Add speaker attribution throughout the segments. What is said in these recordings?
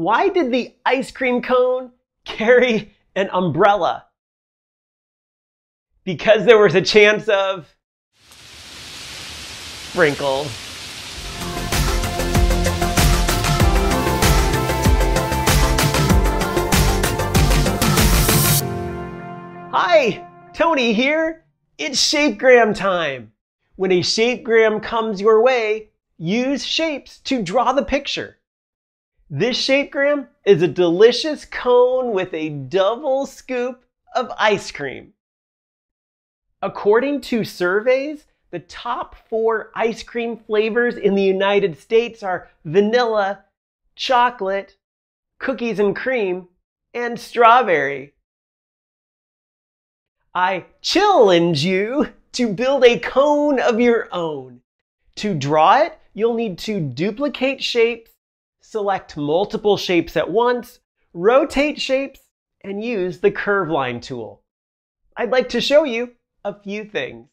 Speaker 1: Why did the ice cream cone carry an umbrella? Because there was a chance of sprinkles. Hi, Tony here. It's Shapegram time. When a shapegram comes your way, use shapes to draw the picture. This shapegram is a delicious cone with a double scoop of ice cream. According to surveys, the top four ice cream flavors in the United States are vanilla, chocolate, cookies and cream, and strawberry. I challenge you to build a cone of your own. To draw it, you'll need to duplicate shapes, select multiple shapes at once, rotate shapes, and use the curve line tool. I'd like to show you a few things.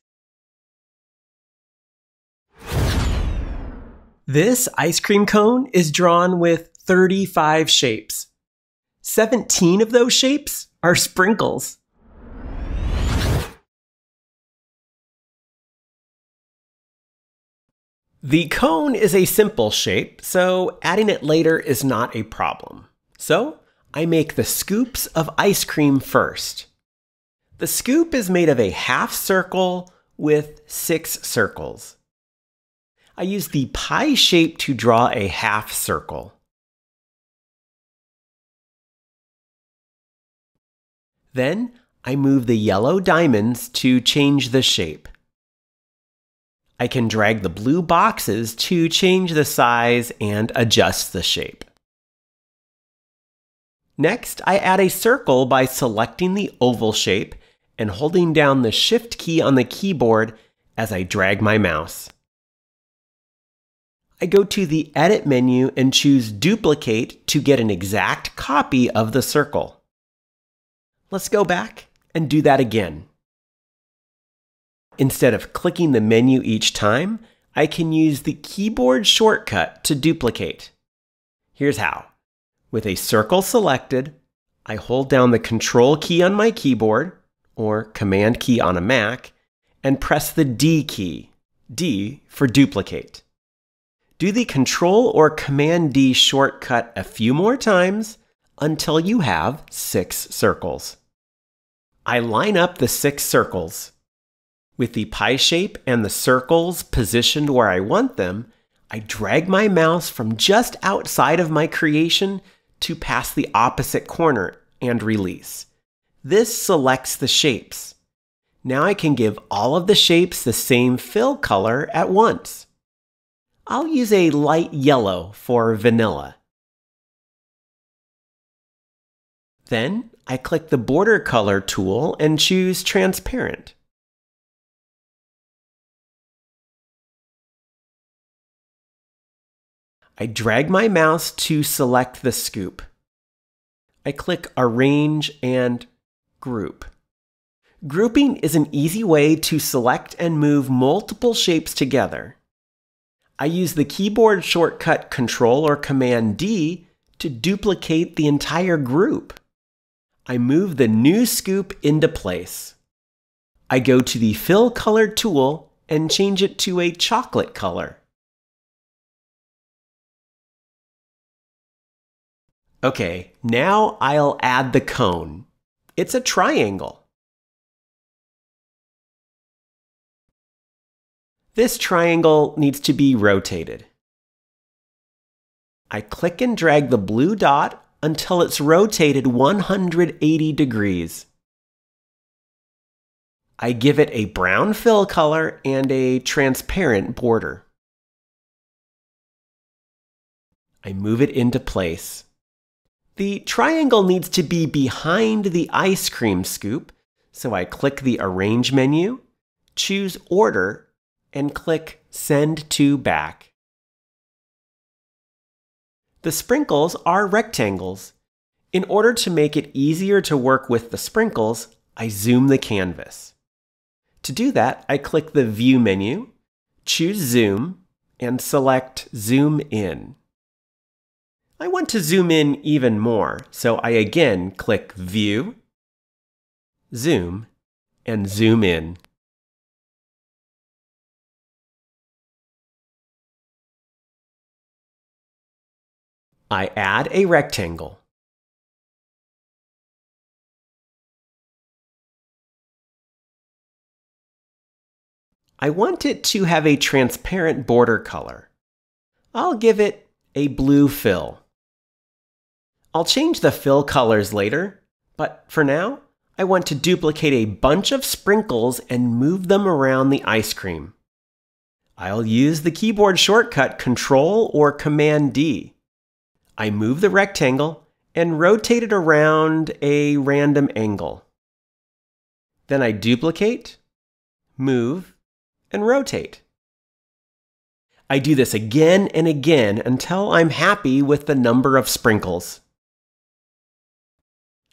Speaker 1: This ice cream cone is drawn with 35 shapes. 17 of those shapes are sprinkles. The cone is a simple shape, so adding it later is not a problem. So I make the scoops of ice cream first. The scoop is made of a half circle with six circles. I use the pie shape to draw a half circle. Then I move the yellow diamonds to change the shape. I can drag the blue boxes to change the size and adjust the shape. Next, I add a circle by selecting the oval shape and holding down the Shift key on the keyboard as I drag my mouse. I go to the Edit menu and choose Duplicate to get an exact copy of the circle. Let's go back and do that again. Instead of clicking the menu each time, I can use the keyboard shortcut to duplicate. Here's how. With a circle selected, I hold down the Control key on my keyboard, or Command key on a Mac, and press the D key, D for duplicate. Do the Control or Command D shortcut a few more times until you have six circles. I line up the six circles with the pie shape and the circles positioned where I want them, I drag my mouse from just outside of my creation to past the opposite corner and release. This selects the shapes. Now I can give all of the shapes the same fill color at once. I'll use a light yellow for vanilla. Then I click the border color tool and choose transparent. I drag my mouse to select the scoop. I click Arrange and Group. Grouping is an easy way to select and move multiple shapes together. I use the keyboard shortcut Control or Command D to duplicate the entire group. I move the new scoop into place. I go to the Fill Color tool and change it to a chocolate color. Okay, now I'll add the cone. It's a triangle. This triangle needs to be rotated. I click and drag the blue dot until it's rotated 180 degrees. I give it a brown fill color and a transparent border. I move it into place. The triangle needs to be behind the ice cream scoop, so I click the Arrange menu, choose Order, and click Send to Back. The sprinkles are rectangles. In order to make it easier to work with the sprinkles, I zoom the canvas. To do that, I click the View menu, choose Zoom, and select Zoom In. I want to zoom in even more, so I again click View, Zoom, and zoom in. I add a rectangle. I want it to have a transparent border color. I'll give it a blue fill. I'll change the fill colors later, but for now, I want to duplicate a bunch of sprinkles and move them around the ice cream. I'll use the keyboard shortcut Control or Command D. I move the rectangle and rotate it around a random angle. Then I duplicate, move, and rotate. I do this again and again until I'm happy with the number of sprinkles.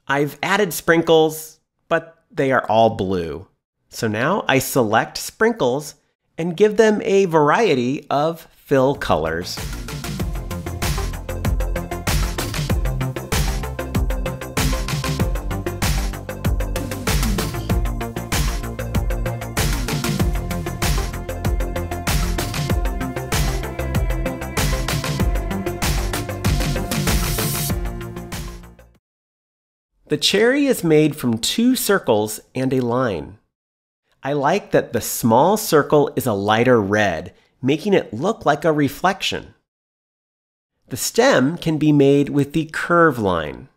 Speaker 1: I've added sprinkles, but they are all blue. So now I select sprinkles and give them a variety of fill colors. The cherry is made from two circles and a line. I like that the small circle is a lighter red, making it look like a reflection. The stem can be made with the curve line.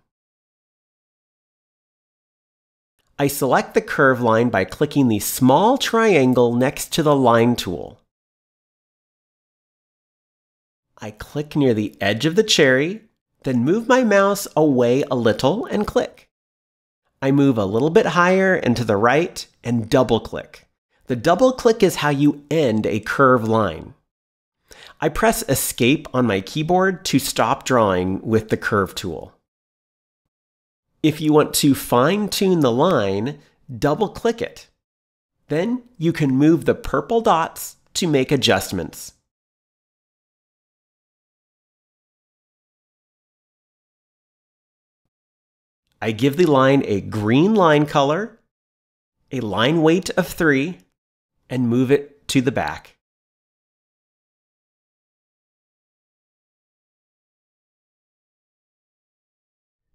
Speaker 1: I select the curve line by clicking the small triangle next to the line tool. I click near the edge of the cherry, then move my mouse away a little and click. I move a little bit higher and to the right and double click. The double click is how you end a curved line. I press escape on my keyboard to stop drawing with the curve tool. If you want to fine tune the line, double click it. Then you can move the purple dots to make adjustments. I give the line a green line color, a line weight of 3, and move it to the back.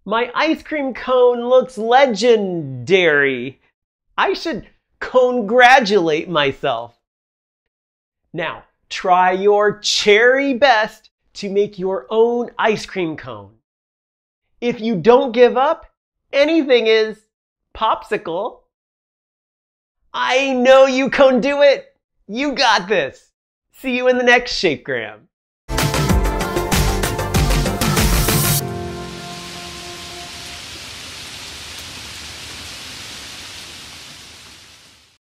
Speaker 1: My ice cream cone looks legendary. I should congratulate myself. Now, try your cherry best to make your own ice cream cone. If you don't give up, anything is popsicle. I know you can do it. You got this. See you in the next Shapegram.